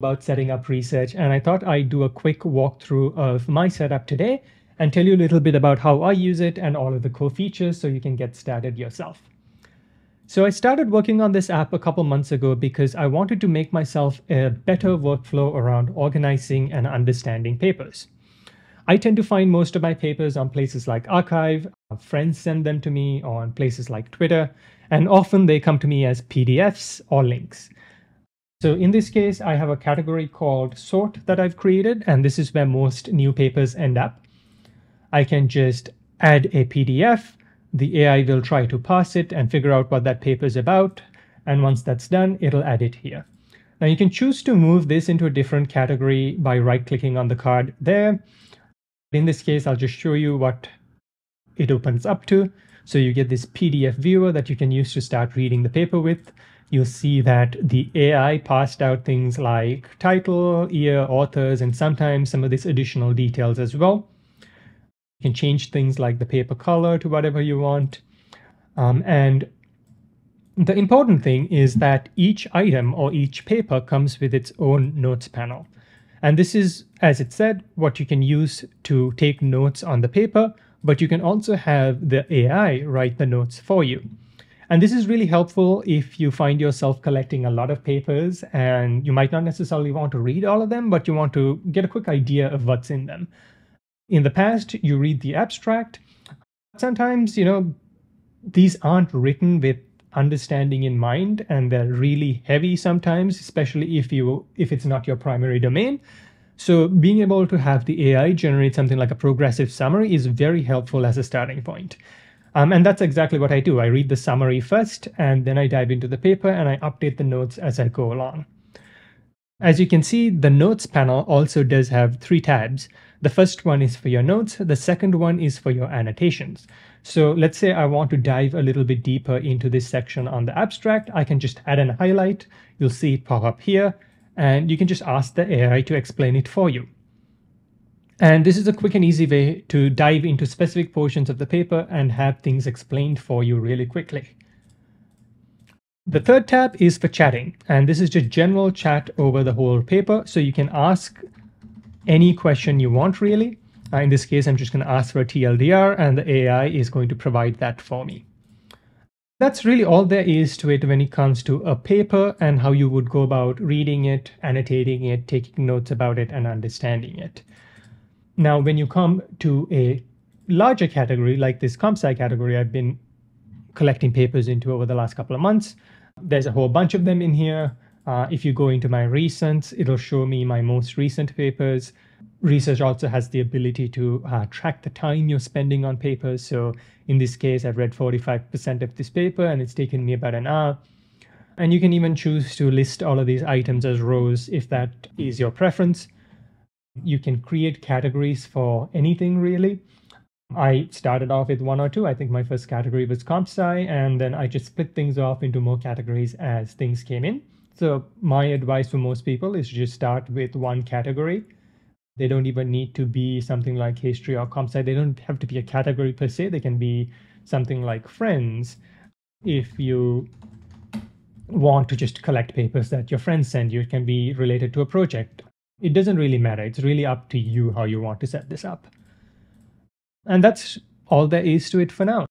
about setting up research, and I thought I'd do a quick walkthrough of my setup today and tell you a little bit about how I use it and all of the cool features so you can get started yourself. So I started working on this app a couple months ago because I wanted to make myself a better workflow around organizing and understanding papers. I tend to find most of my papers on places like arXiv, friends send them to me on places like Twitter, and often they come to me as PDFs or links. So in this case, I have a category called sort that I've created, and this is where most new papers end up. I can just add a PDF. The AI will try to parse it and figure out what that paper is about. And once that's done, it'll add it here. Now you can choose to move this into a different category by right clicking on the card there. In this case, I'll just show you what it opens up to. So you get this PDF viewer that you can use to start reading the paper with you'll see that the AI passed out things like title, year, authors, and sometimes some of these additional details as well. You can change things like the paper color to whatever you want. Um, and the important thing is that each item or each paper comes with its own notes panel. And this is, as it said, what you can use to take notes on the paper, but you can also have the AI write the notes for you. And this is really helpful if you find yourself collecting a lot of papers and you might not necessarily want to read all of them, but you want to get a quick idea of what's in them. In the past, you read the abstract. Sometimes, you know, these aren't written with understanding in mind and they're really heavy sometimes, especially if you if it's not your primary domain. So being able to have the AI generate something like a progressive summary is very helpful as a starting point. Um, and that's exactly what I do. I read the summary first, and then I dive into the paper and I update the notes as I go along. As you can see, the notes panel also does have three tabs. The first one is for your notes. The second one is for your annotations. So let's say I want to dive a little bit deeper into this section on the abstract. I can just add an highlight. You'll see it pop up here, and you can just ask the AI to explain it for you. And this is a quick and easy way to dive into specific portions of the paper and have things explained for you really quickly. The third tab is for chatting, and this is just general chat over the whole paper. So you can ask any question you want really. Uh, in this case, I'm just going to ask for a TLDR and the AI is going to provide that for me. That's really all there is to it when it comes to a paper and how you would go about reading it, annotating it, taking notes about it, and understanding it. Now, when you come to a larger category like this CompSci category I've been collecting papers into over the last couple of months, there's a whole bunch of them in here. Uh, if you go into my recents, it'll show me my most recent papers. Research also has the ability to uh, track the time you're spending on papers. So in this case, I've read 45% of this paper and it's taken me about an hour. And you can even choose to list all of these items as rows if that is your preference. You can create categories for anything really. I started off with one or two. I think my first category was CompSci, and then I just split things off into more categories as things came in. So my advice for most people is just start with one category. They don't even need to be something like history or CompSci. They don't have to be a category per se. They can be something like friends. If you want to just collect papers that your friends send you, it can be related to a project it doesn't really matter. It's really up to you how you want to set this up. And that's all there is to it for now.